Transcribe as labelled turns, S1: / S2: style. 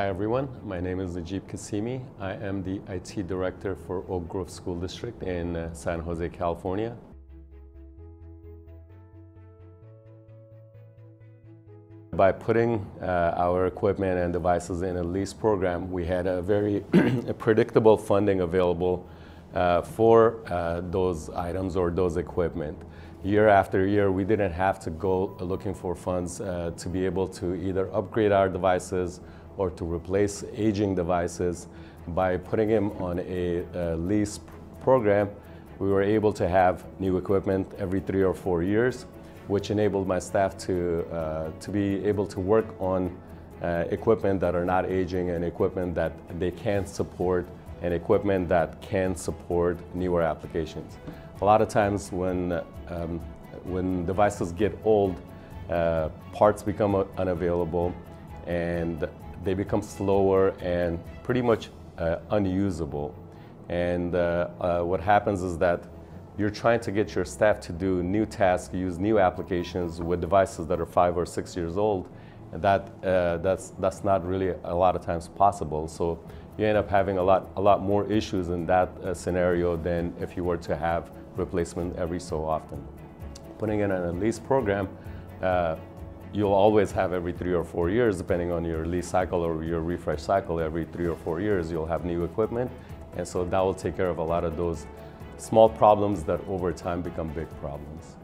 S1: Hi everyone, my name is Najeeb Kasimi. I am the IT Director for Oak Grove School District in uh, San Jose, California. By putting uh, our equipment and devices in a lease program, we had a very predictable funding available uh, for uh, those items or those equipment. Year after year, we didn't have to go looking for funds uh, to be able to either upgrade our devices or to replace aging devices. By putting them on a, a lease program, we were able to have new equipment every three or four years which enabled my staff to, uh, to be able to work on uh, equipment that are not aging and equipment that they can support and equipment that can support newer applications. A lot of times when, um, when devices get old, uh, parts become unavailable and they become slower and pretty much uh, unusable. And uh, uh, what happens is that you're trying to get your staff to do new tasks, use new applications with devices that are five or six years old, and that, uh, that's, that's not really a lot of times possible. So you end up having a lot, a lot more issues in that uh, scenario than if you were to have replacement every so often. Putting in a lease program, uh, you'll always have every three or four years, depending on your lease cycle or your refresh cycle, every three or four years, you'll have new equipment. And so that will take care of a lot of those small problems that over time become big problems.